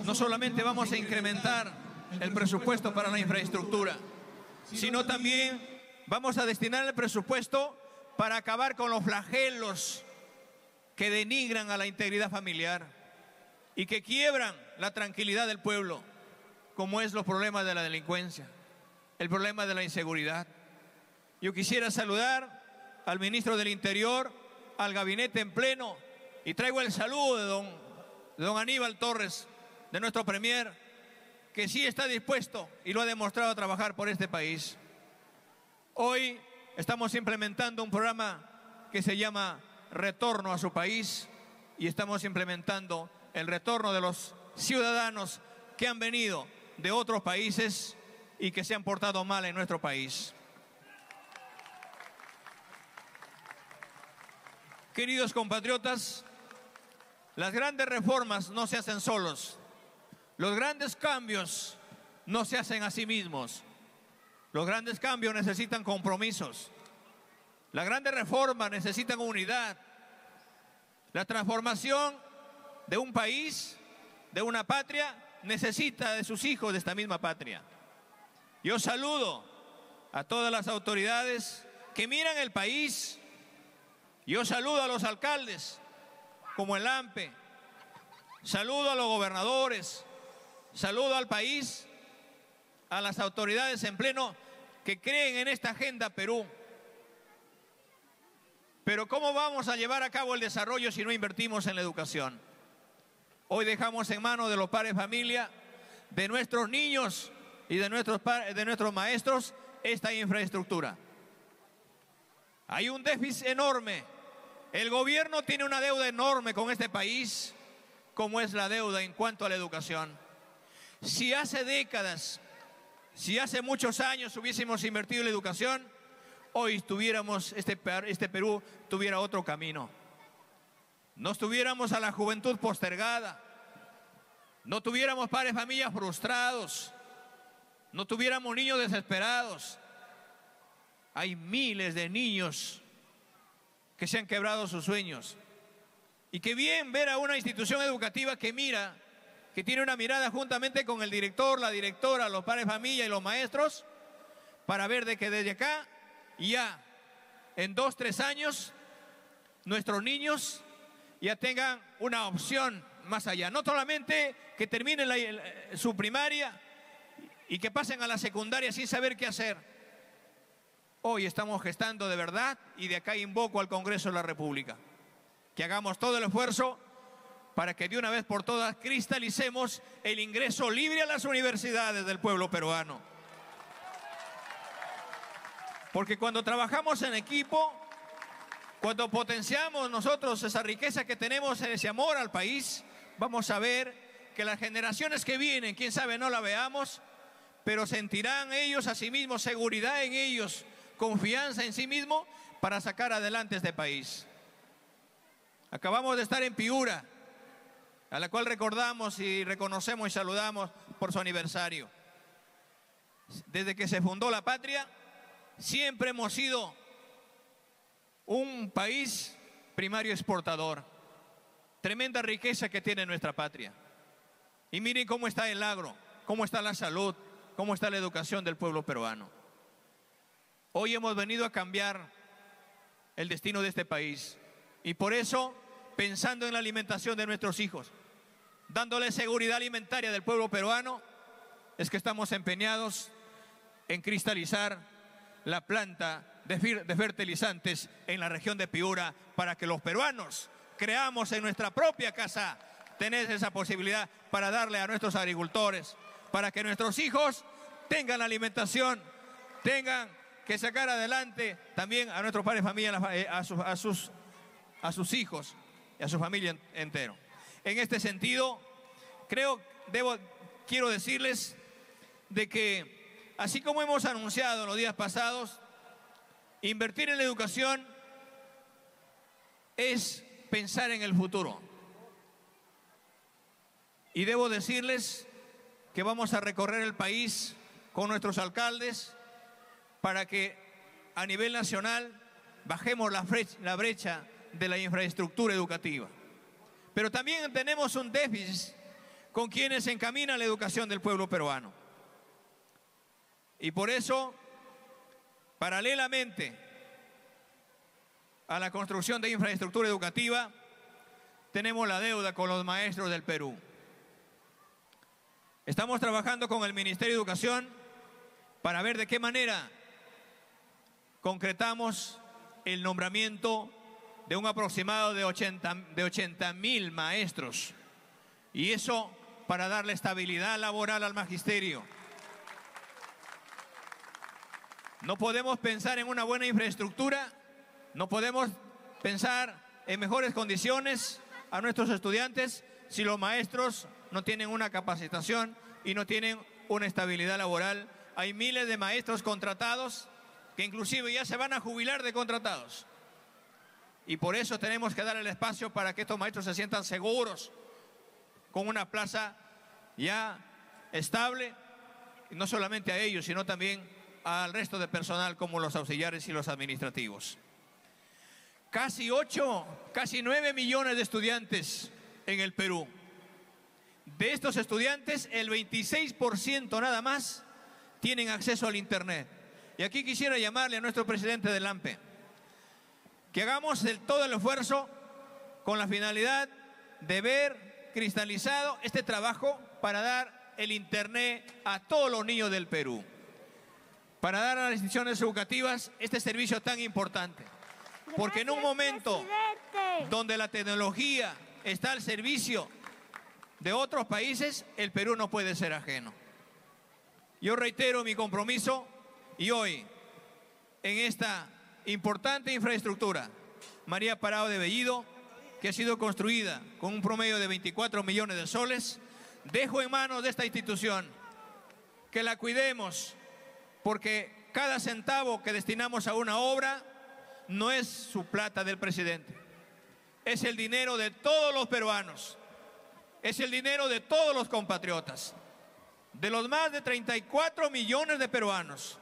no solamente vamos a incrementar el presupuesto para la infraestructura, sino también vamos a destinar el presupuesto para acabar con los flagelos que denigran a la integridad familiar y que quiebran la tranquilidad del pueblo, como es los problemas de la delincuencia, el problema de la inseguridad. Yo quisiera saludar al ministro del Interior, al gabinete en pleno, y traigo el saludo de don, don Aníbal Torres, de nuestro premier, que sí está dispuesto y lo ha demostrado a trabajar por este país. Hoy estamos implementando un programa que se llama Retorno a su país y estamos implementando el retorno de los ciudadanos que han venido de otros países y que se han portado mal en nuestro país. Queridos compatriotas, las grandes reformas no se hacen solos. Los grandes cambios no se hacen a sí mismos. Los grandes cambios necesitan compromisos. Las grandes reformas necesitan unidad. La transformación de un país, de una patria, necesita de sus hijos de esta misma patria. Yo saludo a todas las autoridades que miran el país. Yo saludo a los alcaldes, como el AMPE. Saludo a los gobernadores. Saludo al país, a las autoridades en pleno que creen en esta agenda Perú. Pero ¿cómo vamos a llevar a cabo el desarrollo si no invertimos en la educación? Hoy dejamos en manos de los padres familia, de nuestros niños y de nuestros, de nuestros maestros esta infraestructura. Hay un déficit enorme. El gobierno tiene una deuda enorme con este país, como es la deuda en cuanto a la educación. Si hace décadas, si hace muchos años hubiésemos invertido en la educación, hoy tuviéramos, este, este Perú tuviera otro camino. No estuviéramos a la juventud postergada, no tuviéramos padres familias frustrados, no tuviéramos niños desesperados. Hay miles de niños que se han quebrado sus sueños. Y qué bien ver a una institución educativa que mira que tiene una mirada juntamente con el director, la directora, los padres de familia y los maestros, para ver de que desde acá ya en dos, tres años nuestros niños ya tengan una opción más allá. No solamente que terminen su primaria y que pasen a la secundaria sin saber qué hacer. Hoy estamos gestando de verdad y de acá invoco al Congreso de la República que hagamos todo el esfuerzo para que de una vez por todas cristalicemos el ingreso libre a las universidades del pueblo peruano. Porque cuando trabajamos en equipo, cuando potenciamos nosotros esa riqueza que tenemos, ese amor al país, vamos a ver que las generaciones que vienen, quién sabe, no la veamos, pero sentirán ellos a sí mismos seguridad en ellos, confianza en sí mismos para sacar adelante este país. Acabamos de estar en Piura, a la cual recordamos y reconocemos y saludamos por su aniversario. Desde que se fundó la patria, siempre hemos sido un país primario exportador. Tremenda riqueza que tiene nuestra patria. Y miren cómo está el agro, cómo está la salud, cómo está la educación del pueblo peruano. Hoy hemos venido a cambiar el destino de este país. Y por eso, pensando en la alimentación de nuestros hijos, dándole seguridad alimentaria del pueblo peruano, es que estamos empeñados en cristalizar la planta de, fertilizantes en la región de Piura para que los peruanos creamos en nuestra propia casa tenés esa posibilidad para darle a nuestros agricultores, para que nuestros hijos tengan alimentación, tengan que sacar adelante también a nuestros padres familia, eh, a sus, a sus hijos y a su familia entero. En este sentido, creo, quiero decirles de que, así como hemos anunciado los días pasados, invertir en la educación es pensar en el futuro. Y debo decirles que vamos a recorrer el país con nuestros alcaldes para que a nivel nacional bajemos la brecha de la infraestructura educativa. Pero también tenemos un déficit con quienes encaminan la educación del pueblo peruano. Y por eso, paralelamente a la construcción de infraestructura educativa, tenemos la deuda con los maestros del Perú. Estamos trabajando con el Ministerio de Educación para ver de qué manera concretamos el nombramiento de un aproximado de 80 de mil maestros. Y eso para darle estabilidad laboral al magisterio. No podemos pensar en una buena infraestructura, no podemos pensar en mejores condiciones a nuestros estudiantes si los maestros no tienen una capacitación y no tienen una estabilidad laboral. Hay miles de maestros contratados que inclusive ya se van a jubilar de contratados. Y por eso tenemos que dar el espacio para que estos maestros se sientan seguros con una plaza ya estable, no solamente a ellos, sino también al resto de personal como los auxiliares y los administrativos. Casi 8, casi 9 millones de estudiantes en el Perú. De estos estudiantes, el 26% nada más tienen acceso al Internet. Y aquí quisiera llamarle a nuestro presidente del AMPE que hagamos todo el esfuerzo con la finalidad de ver cristalizado este trabajo para dar el Internet a todos los niños del Perú, para dar a las instituciones educativas este servicio tan importante. Porque en un momento donde la tecnología está al servicio de otros países, el Perú no puede ser ajeno. Yo reitero mi compromiso y hoy, en esta importante infraestructura, María Parado de Bellido, que ha sido construida con un promedio de 24 millones de soles, dejo en manos de esta institución que la cuidemos, porque cada centavo que destinamos a una obra no es su plata del presidente, es el dinero de todos los peruanos, es el dinero de todos los compatriotas, de los más de 34 millones de peruanos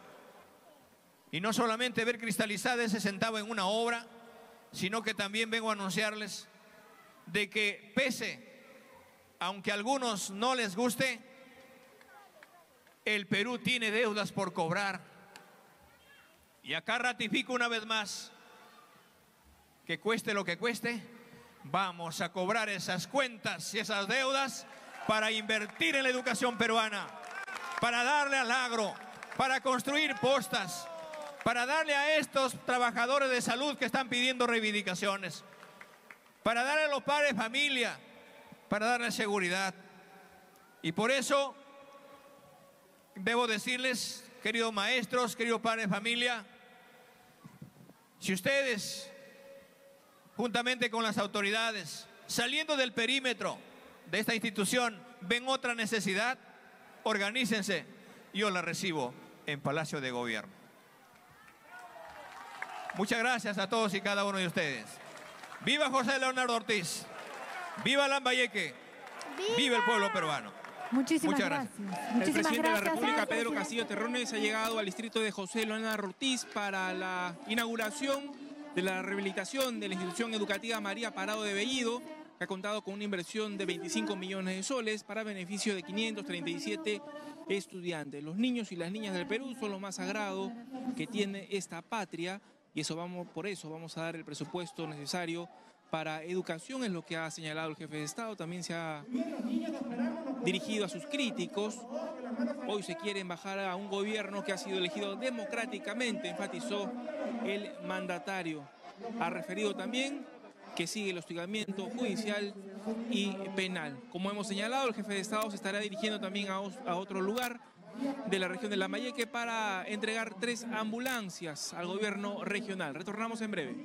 y no solamente ver cristalizada ese centavo en una obra, sino que también vengo a anunciarles de que pese, aunque a algunos no les guste, el Perú tiene deudas por cobrar. Y acá ratifico una vez más que cueste lo que cueste, vamos a cobrar esas cuentas y esas deudas para invertir en la educación peruana, para darle al agro, para construir postas, para darle a estos trabajadores de salud que están pidiendo reivindicaciones, para darle a los padres familia, para darle seguridad. Y por eso debo decirles, queridos maestros, queridos padres familia, si ustedes, juntamente con las autoridades, saliendo del perímetro de esta institución, ven otra necesidad, organícense, yo la recibo en Palacio de Gobierno. Muchas gracias a todos y cada uno de ustedes. Viva José Leonardo Ortiz. Viva Lambayeque. Viva, Viva el pueblo peruano. Muchísimas Muchas gracias. el presidente de la República, Pedro Castillo Terrones, ha llegado al distrito de José Leonardo Ortiz para la inauguración de la rehabilitación de la institución educativa María Parado de Bellido, que ha contado con una inversión de 25 millones de soles para beneficio de 537 estudiantes. Los niños y las niñas del Perú son lo más sagrado que tiene esta patria y eso vamos, por eso vamos a dar el presupuesto necesario para educación, es lo que ha señalado el jefe de Estado, también se ha dirigido a sus críticos. Hoy se quiere bajar a un gobierno que ha sido elegido democráticamente, enfatizó el mandatario. Ha referido también que sigue el hostigamiento judicial y penal. Como hemos señalado, el jefe de Estado se estará dirigiendo también a, a otro lugar de la región de Lambayeque para entregar tres ambulancias al gobierno regional. Retornamos en breve.